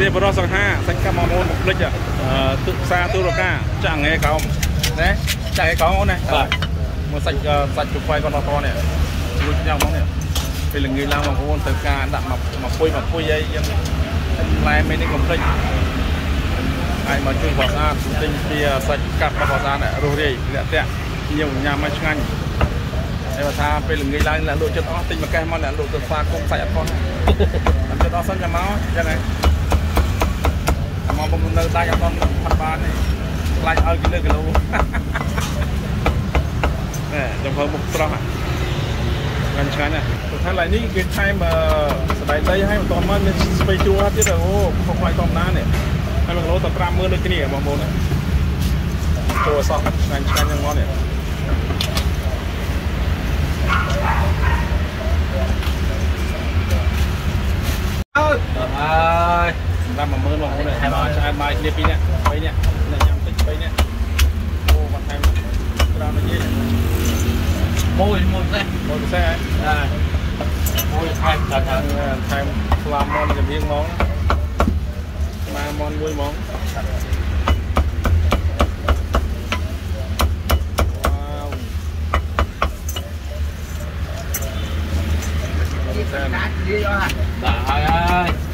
គ្នាបរោះសង្ហាសាច់កាប់មកមុនមកភ្លេចអឺទឹកផ្សារទូរកាចាក់ងេកោមណាចាក់ងេកោមអូនណាបាទមកសាច់សាច់ជប៉ុយគាត់មកតនេះជួយញ៉ាំមកនេះពេលល្ងាចឡើងបងប្អូនទៅការដាក់មកមកពុយមកពុយអីយើងផ្លែមេនេះកុំភ្លេចហើយមកជួយបោះស្អាតទិញពីសាច់កាប់បោះស្អាតរស់រាយលាក់តាក់ញ៉ាំញ៉ាំមកឆ្ងាញ់តែបើថាពេលល្ងាចឡើងអ្នកលក់ចិត្តអស់ទិញមួយកេះមកអ្នកលក់ទៅស្វាគមន៍សាច់អត់ខុសតាមចិត្តអស់សិនចាំមកចឹងហើយ មកបំនៅដាច់អត់បានផាត់បានទេខ្លាចឲ្យគីឡូគីឡូណែចំហមុខស្រស់ហ្នឹងឆ្ងាញ់ណាស់ព្រោះថាឡើយនេះគេថែមសបែកដីឲ្យបន្តមកមានស្ពៃជួរទៀតអូខុសខ្លាចធម្មតានេះហើយ1គីឡូតែ50000ដូចគ្នាបងប្អូនចូលអសោះឆ្ងាញ់ឆ្ងាញ់យ៉ាងងន់នេះអើយអើយសម្រាប់10000 បងប្អូនហើយមកឆ្អែតបាយគ្នាពីរនាក់3នាក់អ្នកញ៉ាំតិច3នាក់អូបាត់ថែមច្រើននិយាយមួយមួយផ្សេងមួយផ្សេងហើយមួយថែមថែមថែមស្លាមមនជំនាញហ្មងស្មាមនមួយហ្មងដាក់ហើយហើយមួយ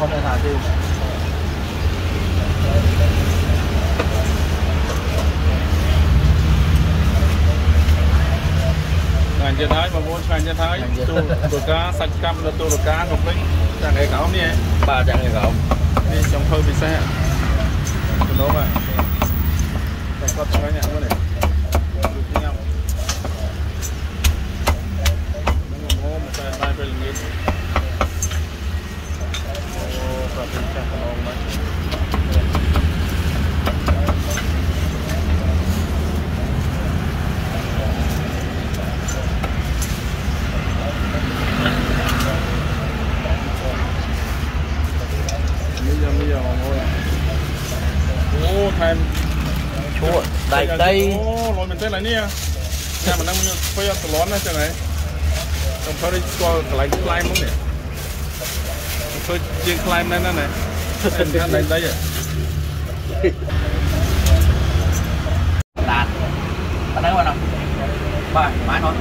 không nên hạ tiêu anh chưa thấy mà muốn anh chưa thái. Tu tu cá sạch cam là tu cá ngọc linh chẳng hề cậu nè ba chẳng hề cậu đi trong hơi bị xe tôi đó mà. Trong con cho nhẹ luôn này. Hãy subscribe cho kênh Ghiền Mì Gõ Để không thêm chua đại tây rồi mình tên là nia. Nhà mình đang phơi sờ lón này chỗ này. Còn phơi đi qua lại lai món này ช่วยยิงคลายนั่นนั่นไหนท่านไหนได้อะตาดตาได้วันหรอบ่ายไม้นอน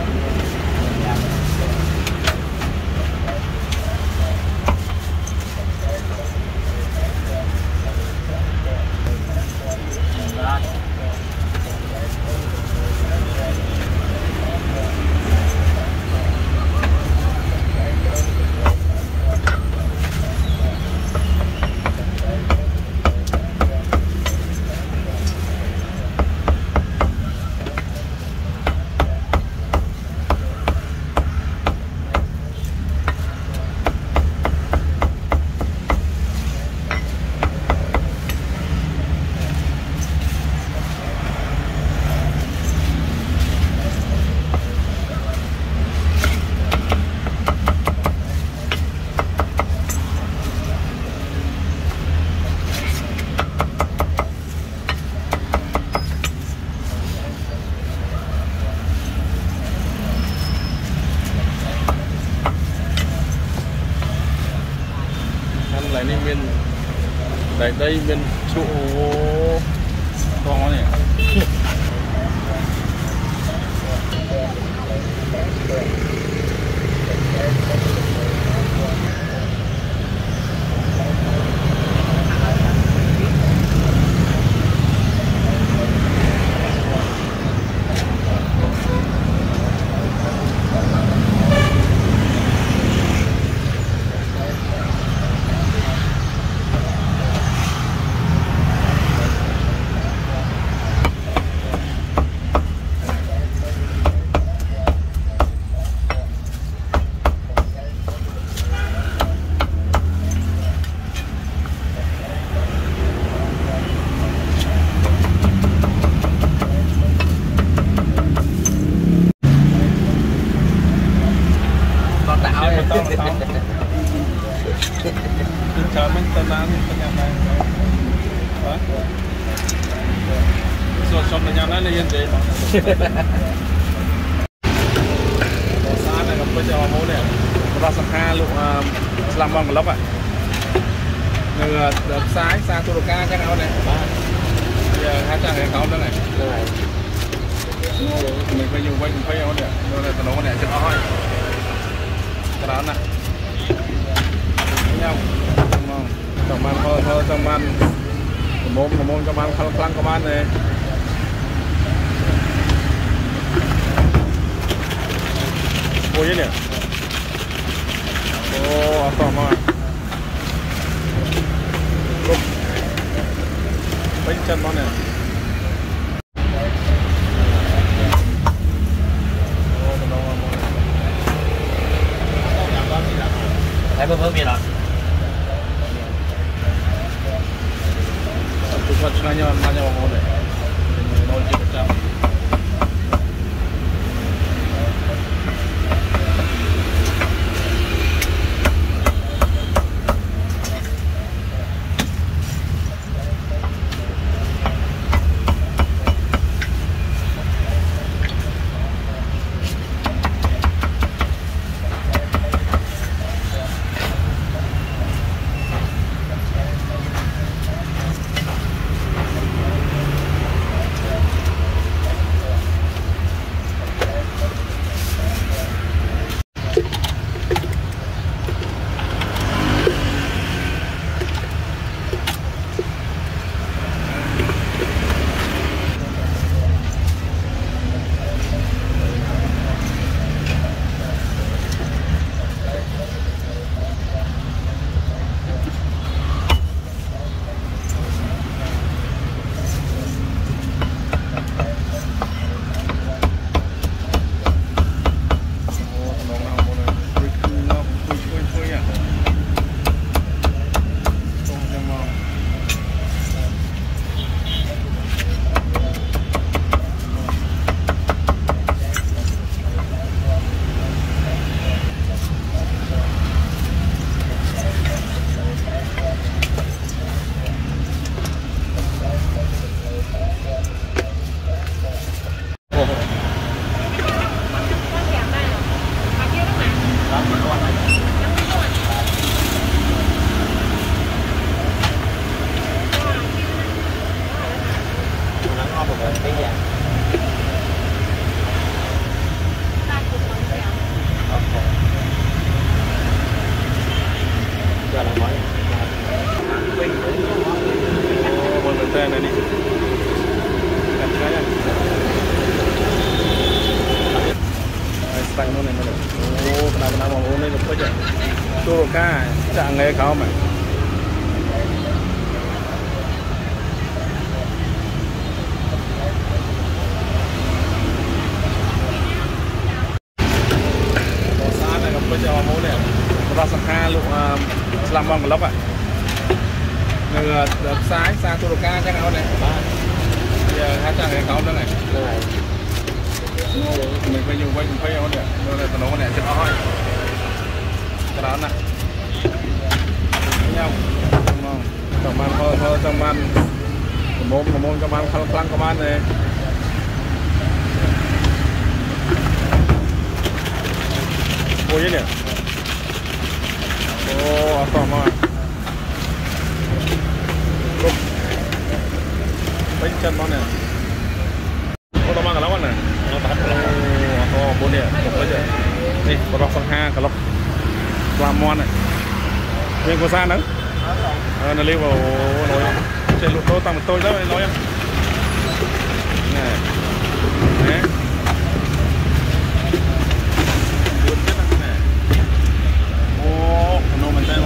they even perjalanan này deh. Bosan ya, mô này, mau deh. Rasa halu selam bang lop ah. Người đợt sái xa tu đồ ca chắc áo này Giờ hát chẳng cái áo đó này Mình phải dùng quanh phải áo này Nó là tao nó này chắc áo này Tao đó này Nhau Trong man thơ thơ trong man Môn môn trong man khăn khăn của man này 我爷点，哦，好嘛，快点拿呢，还来个两分了，不到半米马，不往后一，oh, mau betul ni. Kan saya. Ai stang mana mana. Oh, kenapa nama oh ni lupa je. Tu kan, cak ngai kau mah. Bosan nak apa je mau ni. Rasa kha lu Slam Bon Club อ่ะនៅផ្សារផ្សារ từ đợt sai sang Turoka chắc nào này giờ hai trang này cao đó này. Mình phải dùng quay quay không nhỉ rồi này phần nấu này sẽ nói cái đó này nhau. Đúng không? Trong ban thôi thôi trong ban môn môn trong ban khăn khăn trong ban này. Ôi, ini. Oh, apa mah? chân nó này có tao mang cả lóc này nó tạt long có bốn địa một cái gì đi có lóc sang ha cả lóc làm món này. Mình có xa nữa à, nó lưu vào nói trên lụt tôi tặng tôi đó nói em này nè, Oh, no, mình tay